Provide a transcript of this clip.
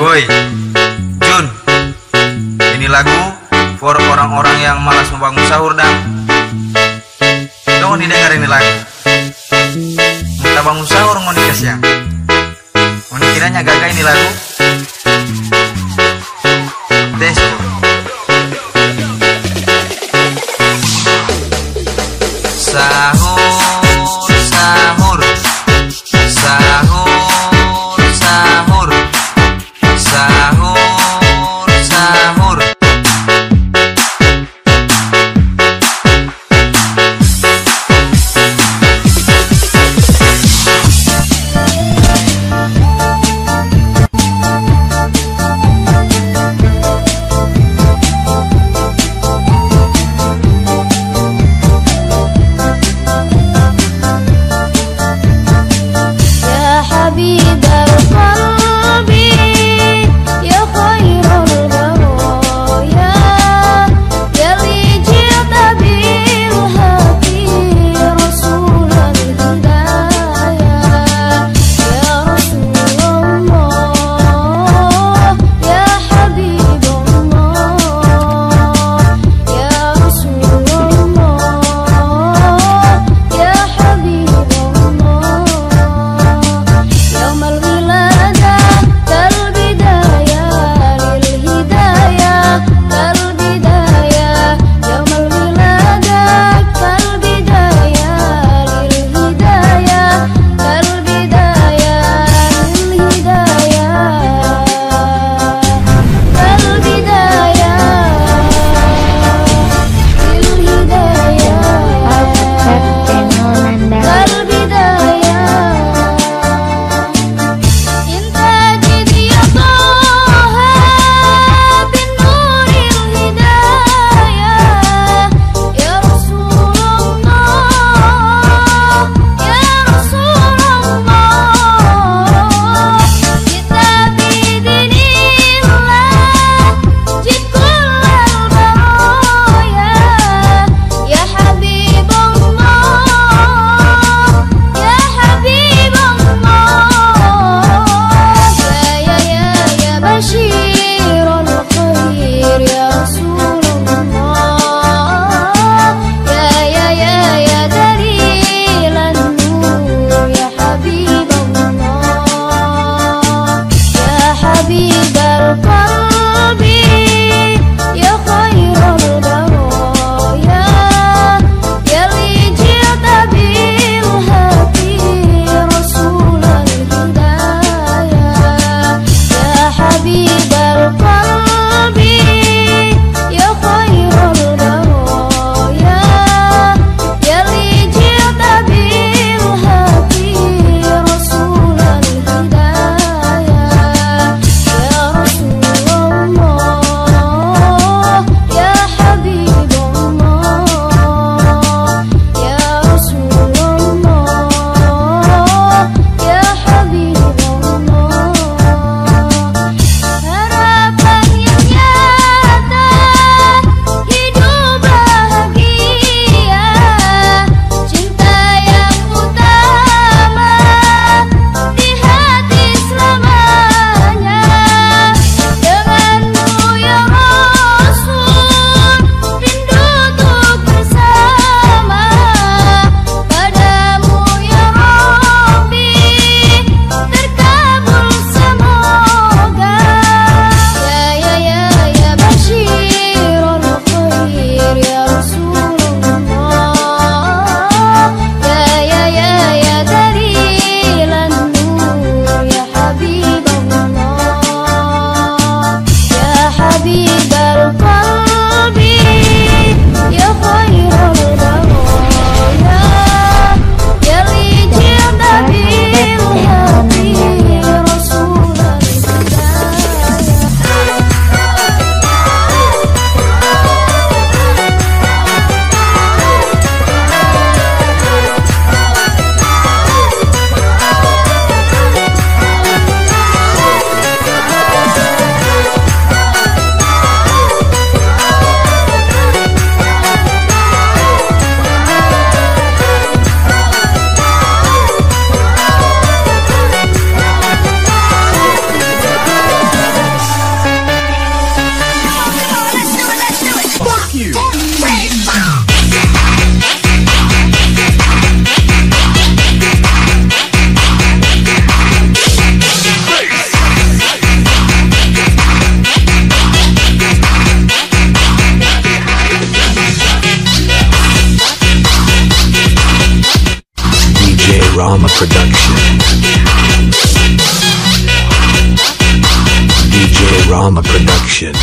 Woi, Jun. Ini lagu for orang-orang yang malas membangun sahur dan Dong didengar ini lagu. Kita bangun sahur mau nikah siang. Mau kiranya gagal ini lagu. DJ Rama Production. DJ Rama Production.